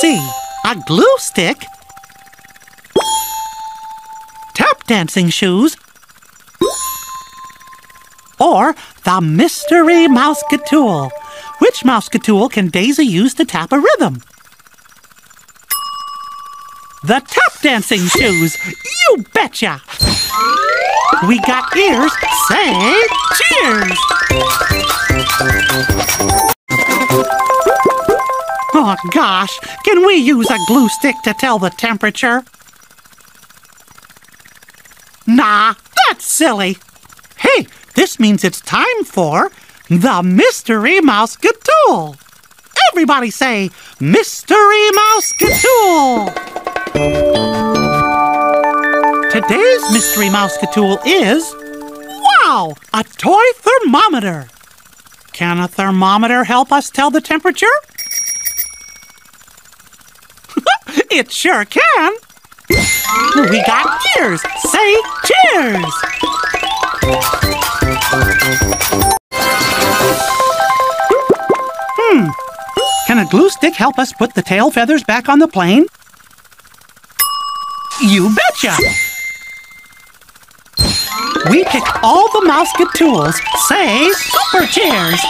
see. A glue stick. Tap dancing shoes. Or the mystery Mouseketool. Which Mouseketool can Daisy use to tap a rhythm? The tap dancing shoes. You betcha. We got ears. Say cheers. Gosh, can we use a glue stick to tell the temperature? Nah, that's silly. Hey, this means it's time for the Mystery Mouseketool. Everybody say, Mystery Mouseketool. Today's Mystery Mouseketool is, wow, a toy thermometer. Can a thermometer help us tell the temperature? It sure can. We got ears. Say cheers. Hmm. Can a glue stick help us put the tail feathers back on the plane? You betcha! We picked all the mouse tools. Say super cheers!